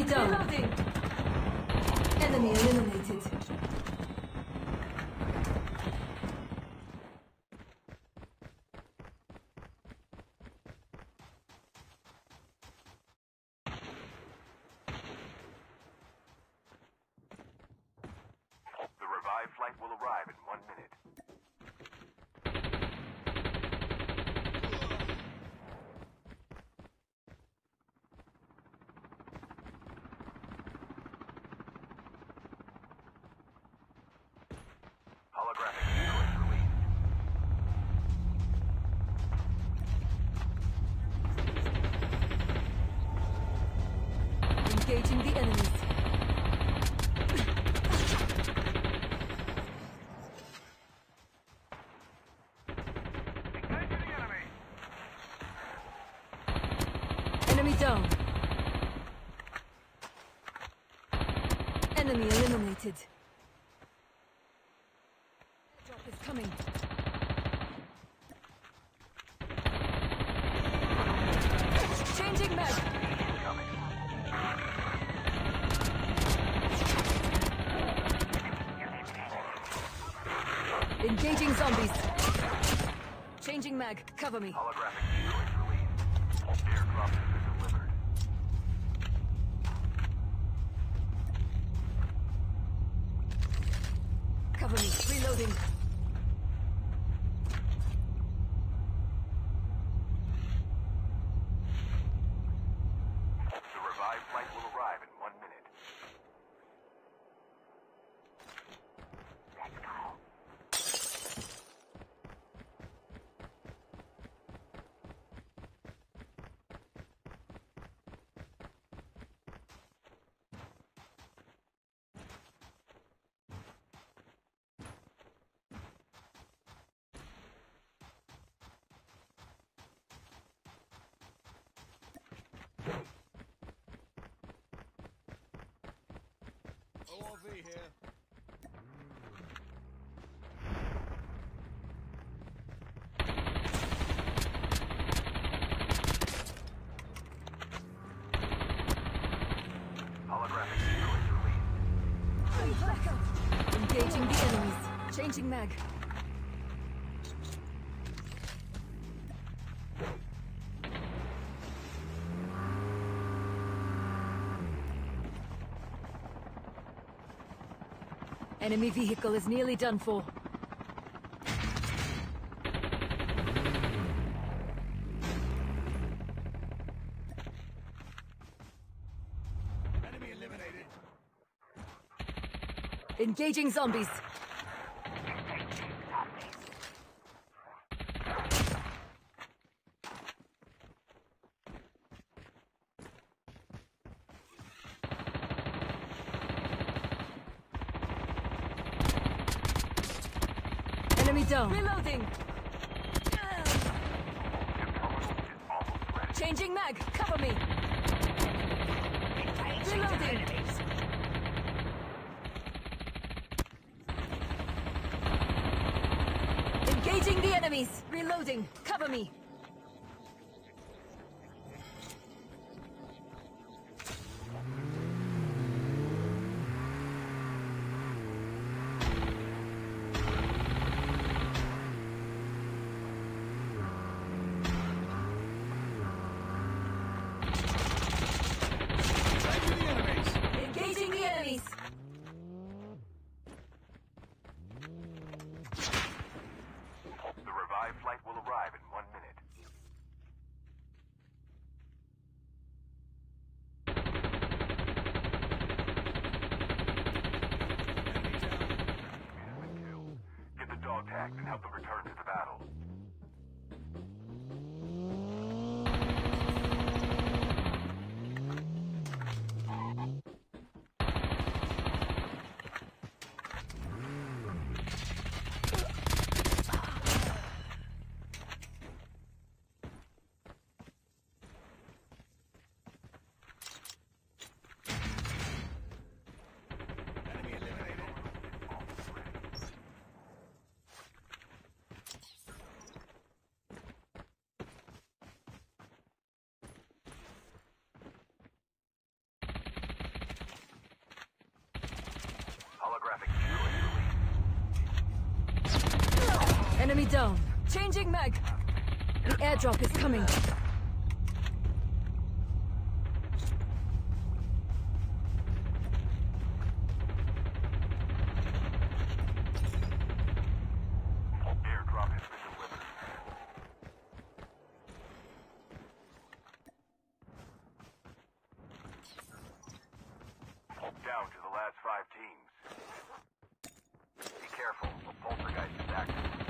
Enemy down. Reloading. Enemy eliminated. Down. Enemy eliminated. Airdrop is coming. Changing mag. Engaging zombies. Changing mag. Cover me. Holographic Reloading. ORV here. Holographic decoys released. Engaging the enemies. Changing mag. Enemy vehicle is nearly done for. Enemy eliminated. Engaging zombies. Enemy down. Reloading. Changing mag. Cover me. Reloading. Engaging the enemies. Reloading. Cover me. Engaging the enemies. Engaging the enemies. The revived flight will arrive in one minute. Enemy down. Changing mag. The airdrop is coming. Five teams. Be careful, the poltergeist is active.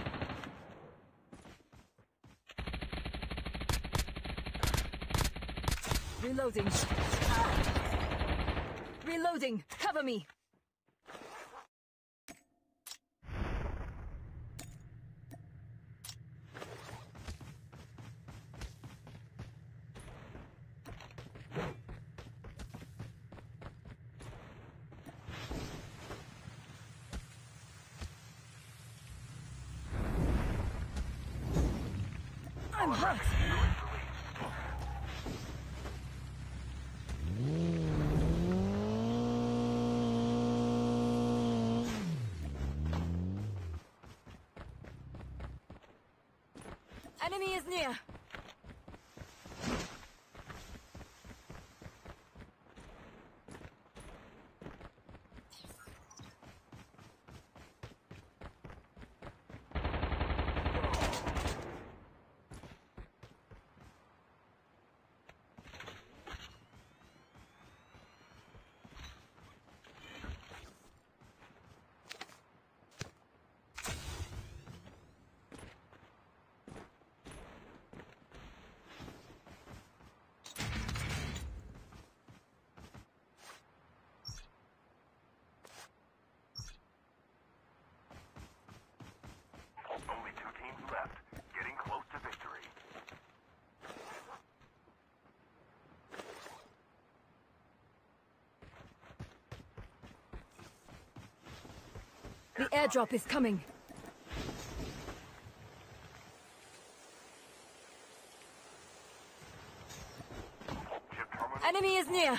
Reloading. Reloading. Cover me. I'm hot. Enemy is near. The airdrop is coming. Enemy is near.